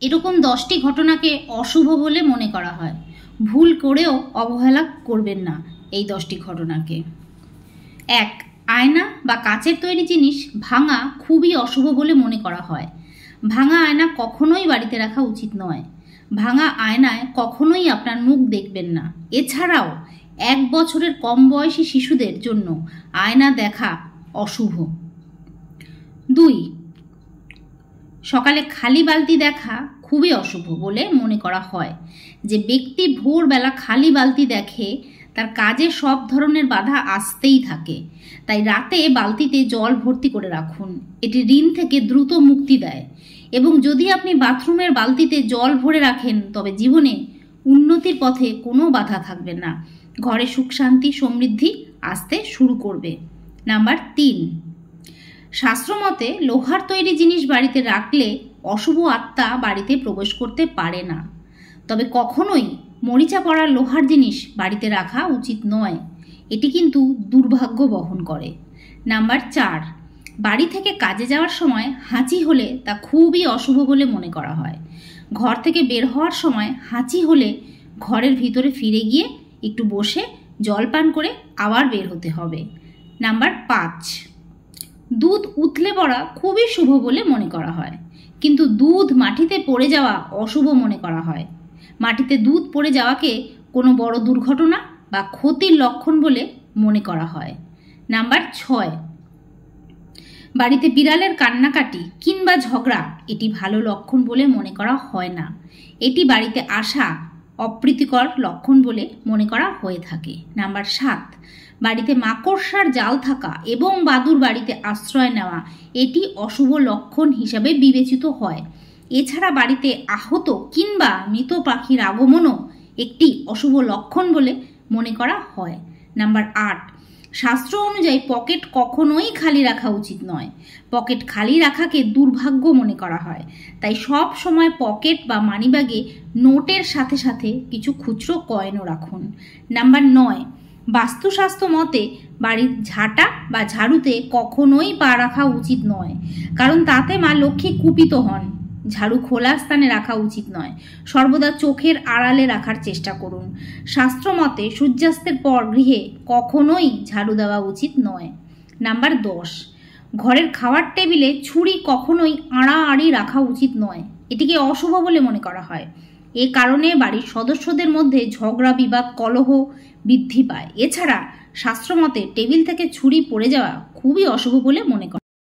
এরকম দশটি ঘটনাকে অশুভ বলে মনে করা হয়। ভুল করেও অবহেলা করবেন না এই দশটি ঘটনাকে। এক, আয়না বা কাচের তৈরি জিনিস ভাঙা খুবই অশুভ বলে মনে করা হয়। ভাঙা আয়না কখনোই বাড়িতে রাখা উচিত নয়। ভাঙা আয়নায় কখনোই আপনার মুখ দেখবেন না। এছাড়াও, এক বছরের কম বয়সী শিশুদের জন্য আয়না দেখা অশুভ। দুই সকালে খালি বালতি দেখা খুবই অশুভ বলে মনে করা হয়। যে ব্যক্তি ভোরবেলা খালি বালতি দেখে, তার কাজে সব ধরনের বাধা আসতেই থাকে। তাই রাতে বালতিতে জল ভর্তি করে রাখুন। এটি ঋণ থেকে দ্রুত মুক্তি দেয়। এবং যদি আপনি বাথরুমের বালতিতে জল ভরে রাখেন, তবে জীবনে উন্নতির পথে কোনো বাধা থাকবে না। ঘরে সুখ শান্তি সমৃদ্ধি আসতে শুরু করবে। নাম্বার তিন। শাস্ত্রমতে লোহার তৈরি জিনিস বাড়িতে রাখলে অশুভ আত্মা বাড়িতে প্রবেশ করতে পারে না। তবে কখনোই মরিচা পড়া লোহার জিনিস বাড়িতে রাখা উচিত নয়। এটি কিন্তু দুর্ভাগ্য বহন করে। নাম্বার চার, বাড়ি থেকে কাজে যাওয়ার সময় হাঁচি হলে তা খুবই অশুভ বলে মনে করা হয়। ঘর থেকে বের হওয়ার সময় হাঁচি হলে ঘরের ভিতরে ফিরে গিয়ে একটু বসে জল পান করে আবার বের হতে হবে। নাম্বার পাঁচ দুধ উতলে পড়া খুবই শুভ বলে মনে করা হয়। কিন্তু দুধ মাটিতে পড়ে যাওয়া অশুভ মনে করা হয়। মাটিতে দুধ পড়ে যাওয়াকে কোনো বড় দুর্ঘটনা বা ক্ষতির লক্ষণ বলে মনে করা হয়। নাম্বার ছয়। বাড়িতে বিড়ালের কান্নাকাটি কিংবা ঝগড়া এটি ভালো লক্ষণ বলে মনে করা হয় না। এটি বাড়িতে আসা অপ্রীতিকর লক্ষণ বলে মনে করা হয়ে থাকে। নাম্বার সাত, বাড়িতে মাকড়সার জাল থাকা এবং বাদুর বাড়িতে আশ্রয় নেওয়া, এটি অশুভ লক্ষণ হিসাবে বিবেচিত হয়। এছাড়া বাড়িতে আহত কিংবা মৃত পাখির আগমনও একটি অশুভ লক্ষণ বলে মনে করা হয়। নাম্বার আট। শাস্ত্র অনুযায়ী পকেট কখনোই খালি রাখা উচিত নয়। পকেট খালি রাখাকে দুর্ভাগ্য মনে করা হয়। তাই সব সময় পকেট বা মানিব্যাগে নোটের সাথে সাথে কিছু খুচরো কয়েনও রাখুন। নাম্বার নয়, বাস্তুস্বাস্থ্য মতে বাড়ির ঝাঁটা বা ঝাড়ুতে কখনোই পা রাখা উচিত নয়। কারণ তাতে মা লক্ষ্মী কুপিত হন। ঝাড়ু খোলা স্থানে রাখা উচিত নয়। সর্বদা চোখের আড়ালে রাখার চেষ্টা করুন। শাস্ত্রমতে সূর্যাস্তের পর গৃহে কখনোই ঝাড়ু দেওয়া উচিত নয়। নাম্বার দশ। ঘরের খাওয়ার টেবিলে ছুরি কখনোই আড়াআড়ি রাখা উচিত নয়। এটিকে অশুভ বলে মনে করা হয়। এ কারণে বাড়ির সদস্যদের মধ্যে ঝগড়া, বিবাদ, কলহ বৃদ্ধি পায়। এছাড়া শাস্ত্রমতে টেবিল থেকে ছুরি পড়ে যাওয়া খুবই অশুভ বলে মনে করা